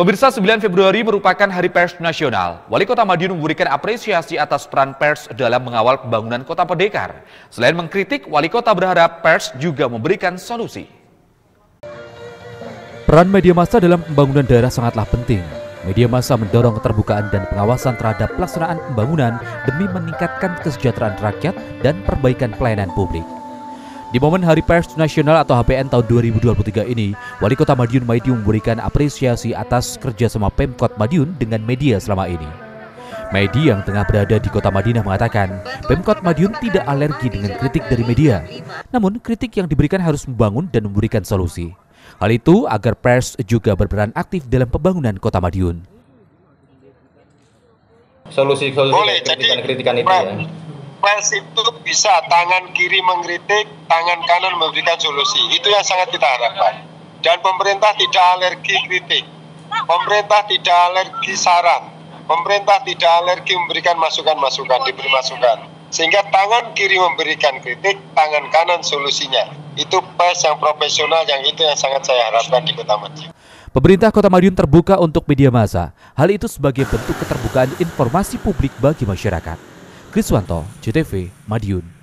Pemirsa 9 Februari merupakan Hari Pers Nasional. Wali Kota Madiun memberikan apresiasi atas peran pers dalam mengawal pembangunan Kota Pendekar. Selain mengkritik, Wali Kota berharap pers juga memberikan solusi. Peran media massa dalam pembangunan daerah sangatlah penting. Media massa mendorong keterbukaan dan pengawasan terhadap pelaksanaan pembangunan demi meningkatkan kesejahteraan rakyat dan perbaikan pelayanan publik. Di momen Hari Pers Nasional atau HPN tahun 2023 ini, Wali Kota Madiun Maidi memberikan apresiasi atas kerjasama Pemkot Madiun dengan media selama ini. Medi yang tengah berada di kota Madinah mengatakan, Pemkot Madiun tidak alergi dengan kritik dari media. Namun, kritik yang diberikan harus membangun dan memberikan solusi. Hal itu agar pers juga berperan aktif dalam pembangunan kota Madiun. Solusi-solusi kritikan-kritikan itu ya pers itu bisa tangan kiri mengkritik, tangan kanan memberikan solusi. Itu yang sangat kita harapkan. Dan pemerintah tidak alergi kritik. Pemerintah tidak alergi saran. Pemerintah tidak alergi memberikan masukan-masukan, diberi masukan. Sehingga tangan kiri memberikan kritik, tangan kanan solusinya. Itu pers yang profesional, yang itu yang sangat saya harapkan di Kota Madiun. Pemerintah Kota Madiun terbuka untuk media massa. Hal itu sebagai bentuk keterbukaan informasi publik bagi masyarakat. Kriswanto, CTV, Madiun.